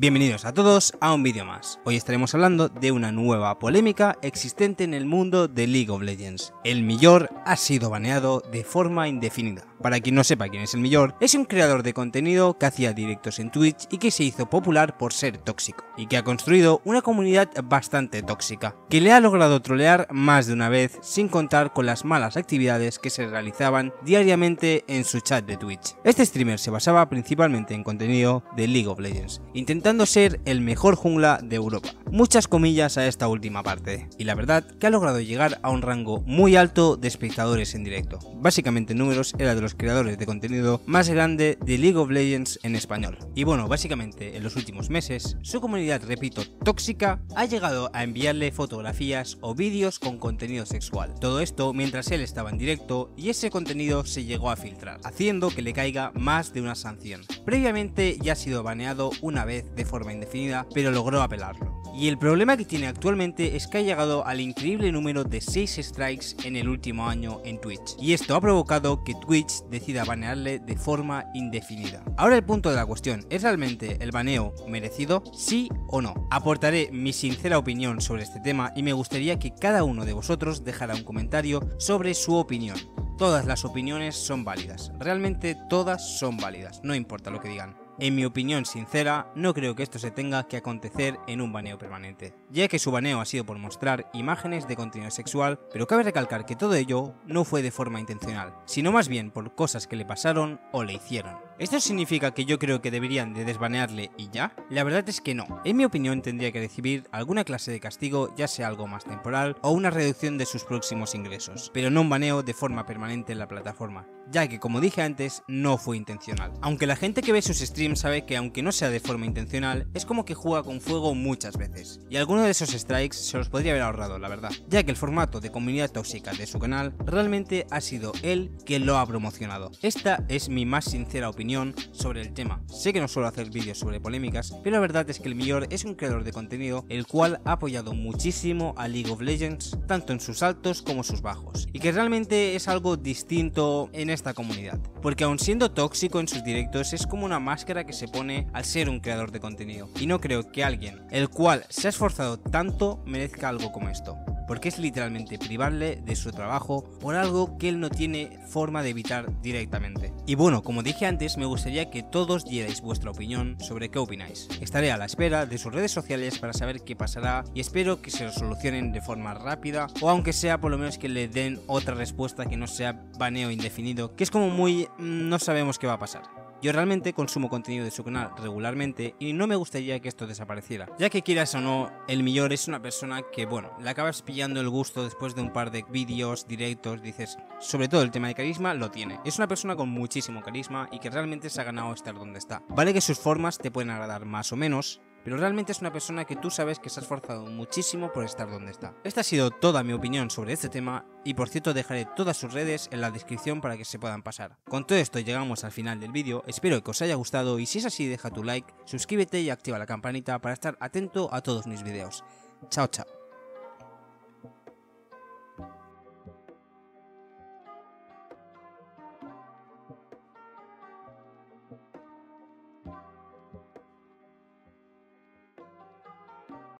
Bienvenidos a todos a un vídeo más. Hoy estaremos hablando de una nueva polémica existente en el mundo de League of Legends. El Millor ha sido baneado de forma indefinida. Para quien no sepa quién es el Millor, es un creador de contenido que hacía directos en Twitch y que se hizo popular por ser tóxico, y que ha construido una comunidad bastante tóxica, que le ha logrado trolear más de una vez sin contar con las malas actividades que se realizaban diariamente en su chat de Twitch. Este streamer se basaba principalmente en contenido de League of Legends, intentando ser el mejor jungla de Europa. Muchas comillas a esta última parte, y la verdad que ha logrado llegar a un rango muy alto de espectadores en directo. Básicamente números era de los creadores de contenido más grande de League of Legends en español. Y bueno, básicamente en los últimos meses, su comunidad, repito, tóxica, ha llegado a enviarle fotografías o vídeos con contenido sexual. Todo esto mientras él estaba en directo y ese contenido se llegó a filtrar, haciendo que le caiga más de una sanción. Previamente ya ha sido baneado una vez de forma indefinida, pero logró apelarlo. Y el problema que tiene actualmente es que ha llegado al increíble número de 6 strikes en el último año en Twitch. Y esto ha provocado que Twitch decida banearle de forma indefinida. Ahora el punto de la cuestión, ¿es realmente el baneo merecido? ¿Sí o no? Aportaré mi sincera opinión sobre este tema y me gustaría que cada uno de vosotros dejara un comentario sobre su opinión. Todas las opiniones son válidas, realmente todas son válidas, no importa lo que digan. En mi opinión sincera, no creo que esto se tenga que acontecer en un baneo permanente, ya que su baneo ha sido por mostrar imágenes de contenido sexual, pero cabe recalcar que todo ello no fue de forma intencional, sino más bien por cosas que le pasaron o le hicieron. ¿Esto significa que yo creo que deberían de desbanearle y ya? La verdad es que no. En mi opinión tendría que recibir alguna clase de castigo, ya sea algo más temporal o una reducción de sus próximos ingresos, pero no un baneo de forma permanente en la plataforma, ya que como dije antes, no fue intencional. Aunque la gente que ve sus streams sabe que aunque no sea de forma intencional, es como que juega con fuego muchas veces, y alguno de esos strikes se los podría haber ahorrado, la verdad, ya que el formato de comunidad tóxica de su canal realmente ha sido él quien lo ha promocionado. Esta es mi más sincera opinión sobre el tema. Sé que no suelo hacer vídeos sobre polémicas, pero la verdad es que el Millor es un creador de contenido el cual ha apoyado muchísimo a League of Legends, tanto en sus altos como sus bajos, y que realmente es algo distinto en esta comunidad, porque aun siendo tóxico en sus directos es como una máscara que se pone al ser un creador de contenido, y no creo que alguien, el cual se ha esforzado tanto, merezca algo como esto porque es literalmente privarle de su trabajo por algo que él no tiene forma de evitar directamente. Y bueno, como dije antes, me gustaría que todos dierais vuestra opinión sobre qué opináis. Estaré a la espera de sus redes sociales para saber qué pasará y espero que se lo solucionen de forma rápida o aunque sea por lo menos que le den otra respuesta que no sea baneo indefinido, que es como muy mm, no sabemos qué va a pasar. Yo realmente consumo contenido de su canal regularmente y no me gustaría que esto desapareciera, ya que quieras o no, el Millor es una persona que, bueno, le acabas pillando el gusto después de un par de vídeos, directos, dices, sobre todo el tema de carisma lo tiene. Es una persona con muchísimo carisma y que realmente se ha ganado estar donde está. Vale que sus formas te pueden agradar más o menos, pero realmente es una persona que tú sabes que se ha esforzado muchísimo por estar donde está. Esta ha sido toda mi opinión sobre este tema y por cierto dejaré todas sus redes en la descripción para que se puedan pasar. Con todo esto llegamos al final del vídeo, espero que os haya gustado y si es así deja tu like, suscríbete y activa la campanita para estar atento a todos mis vídeos. Chao chao.